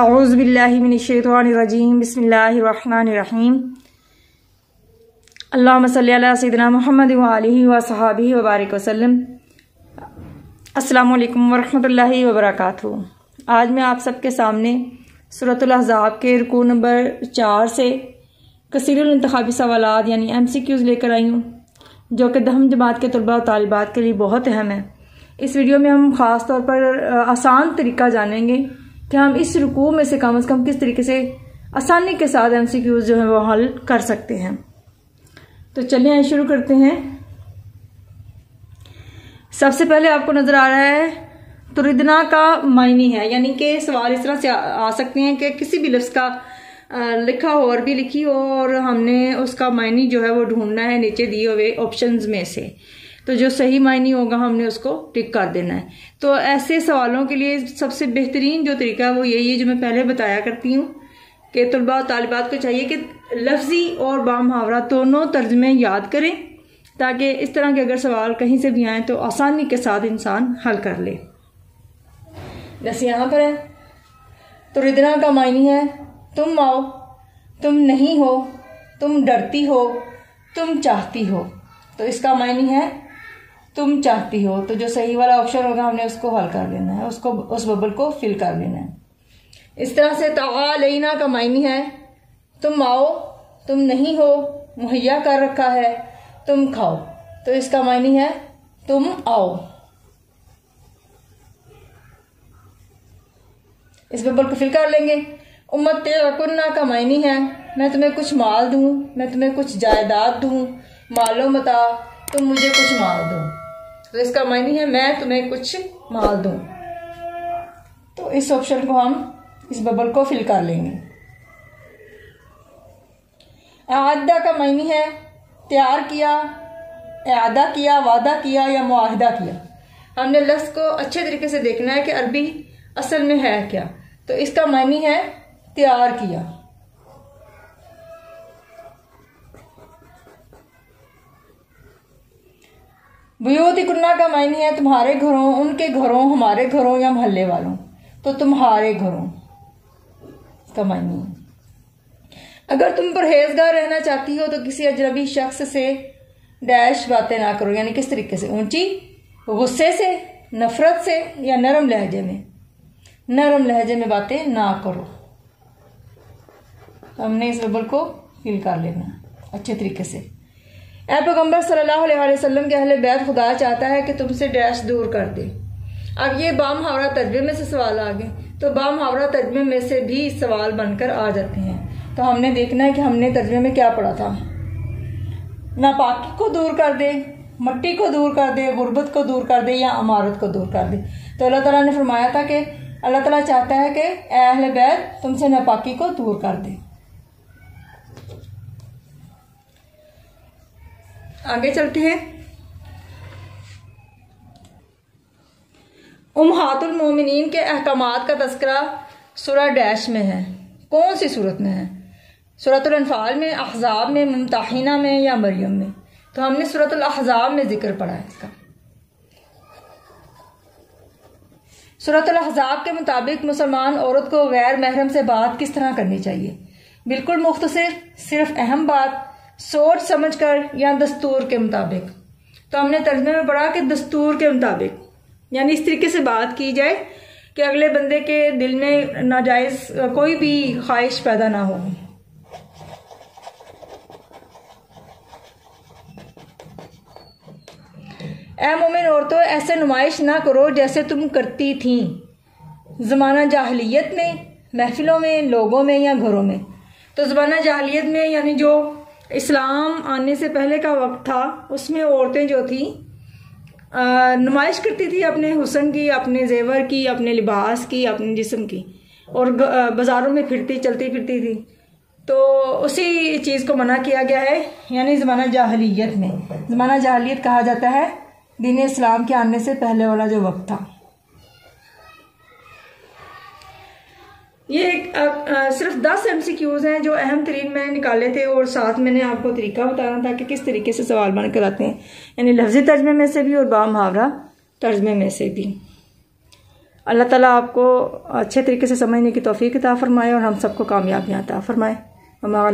आउज़बिल्लिमिनशैतवानिर्रजीम बिस्मिल्लाहिर्रहमानिर्रहीम अल्लाहुम्मा सल्ली अला सय्यिदिना मुहम्मद व आलिहि व सहाबिहि व बारिक वसल्लम अस्सलाम वालेकुम वरहमतुल्लाहि व बरकातुहू आज मैं आप सबके सामने सूरतुल के रुकू नंबर चार से कसीरुल इंतखाबी सवालात, यानी एम सी क्यूज़ लेकर आई हूँ, जो कि दहम जमात के तलबा और तालिबात के लिए बहुत अहम है। इस वीडियो में हम ख़ास तौर पर आसान तरीका जानेंगे। कि हम इस रुकू में से कम अज़ कम किस तरीके से आसानी के साथ एम सी क्यूज़ जो है वो हल कर सकते हैं। तो चलिए शुरू करते हैं। सबसे पहले आपको नज़र आ रहा है, तुरिदना का मायनी है, यानी कि सवाल इस तरह से आ सकते हैं कि किसी भी लफ्ज़ का लिखा हो और भी लिखी हो और हमने उसका मायनी जो है वो ढूंढना है नीचे दिए हुए ऑप्शंस में से। तो जो सही मायने होगा, हमने उसको टिक कर देना है। तो ऐसे सवालों के लिए सबसे बेहतरीन जो तरीका है, वो यही है जो मैं पहले बताया करती हूँ कि तलबा तालिबात को चाहिए कि लफ्ज़ी और बामहावरा दोनों तर्जमे याद करें, ताकि इस तरह के अगर सवाल कहीं से भी आए तो आसानी के साथ इंसान हल कर ले। जैसे यहाँ पर है। तो रिदना का मायनी है, तुम आओ, तुम नहीं हो, तुम डरती हो, तुम चाहती हो। तो इसका मायनी है तुम चाहती हो तो जो सही वाला ऑप्शन होगा, हमने उसको हल कर लेना है, उसको, उस बबल को फिल कर लेना है। इस तरह से तवालना का मायनी है। तुम आओ, तुम नहीं हो, मुहैया कर रखा है, तुम खाओ। तो इसका मायनी है, तुम आओ। इस बबल को फिल कर लेंगे। उम्मत कुन्ना का मायनी है। मैं तुम्हें कुछ माल दूँ, मैं तुम्हें कुछ जायदाद दूँ। मालो मता, तुम मुझे कुछ माल दो। तो इसका मायनी है, मैं तुम्हें कुछ माल दूँ। तो इस ऑप्शन को हम इस बबल को फिल कर लेंगे। आदा का मायनी है, तैयार किया अदा किया, वादा किया या मुआहदा किया। हमने लफ्ज़ को अच्छे तरीके से देखना है कि अरबी असल में है क्या। तो इसका मायनी है, तैयार किया। बुयोत कुन्ना का मायने है, तुम्हारे घरों, उनके घरों, हमारे घरों या मोहल्ले वालों। तो तुम्हारे घरों का मायने है अगर तुम परहेजगार रहना चाहती हो तो किसी अजनबी शख्स से डैश बातें ना करो। यानी किस तरीके से? ऊँची, गुस्से से, नफरत से, या नरम लहजे में? नरम लहजे में बातें ना करो। हमने इस बबल को फिल कर लेना, अच्छे तरीके से। ए पैगंबर सल्लल्लाहु के अहल बैत खुदा चाहता है कि तुमसे डैश दूर कर दे। अब ये बाम हावरा तजबे में से सवाल आ गए। तो बाम हावरा तजबे में से भी सवाल बनकर आ जाते हैं। तो हमने देखना है कि हमने तजबे में क्या पढ़ा था। नापाकी को दूर कर दे, मट्टी को दूर कर दे, गुर्बत को दूर कर दे या अमारत को दूर कर दे। तो अल्लाह ताला ने फरमाया था कि अल्लाह ताला चाहता है कि अहल बैत तुमसे नापाकी को दूर कर दे। आगे चलते हैं। उमहातुल मोमिनीन के अहकाम का तस्करा सुरा डैश में है। कौन सी सूरत में है? सूरतुल में, अहजाब में, मुमताहिना में या मरियम में? तो हमने सूरतुल अहजाब में ज़िक्र पढ़ा है इसका। सूरतुल अहजाब के मुताबिक मुसलमान औरत को गैर महरम से बात किस तरह करनी चाहिए? बिल्कुल मुख्तर सिर्फ़ अहम बात सोच समझकर या दस्तूर के मुताबिक। तो हमने तर्जमे में पढ़ा कि दस्तूर के मुताबिक, यानी इस तरीके से बात की जाए कि अगले बंदे के दिल में नाजायज कोई भी ख्वाहिश पैदा ना हो। ए मोमिन औरतों, ऐसे नुमाइश ना करो जैसे तुम करती थी। ज़माना जाहलीत में, महफिलों में, लोगों में या घरों में। तो ज़माना जाहलीत में, यानी जो इस्लाम आने से पहले का वक्त था उसमें औरतें जो थी नुमाइश करती थी अपने हुसन की अपने जेवर की अपने लिबास की अपने जिस्म की और बाज़ारों में फिरती चलती फिरती थी। तो उसी चीज़ को मना किया गया है यानी ज़माना जाहलीत में। ज़माना जाहलीत कहा जाता है दीन इस्लाम के आने से पहले वाला जो वक्त था। ये एक, दस एम सी क्यूज़ हैं जो अहम तरीन मैंने निकाले थे और साथ मैंने आपको तरीका बताना था कि किस तरीके से सवाल बन कर आते हैं। यानी लफ्ज़ी तर्जमे में से भी और बा मुहावरा तर्जमे में से भी। अल्लाह ताला आपको अच्छे तरीके से समझने की तोफ़ी अता फ़रमाए और हम सबको कामयाबियाँ अता फ़रमाए। हमारा